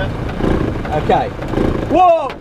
Okay. Walk!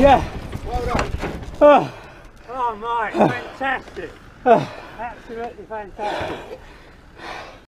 Yeah. Well done. Oh, Oh, mate, fantastic. Absolutely fantastic.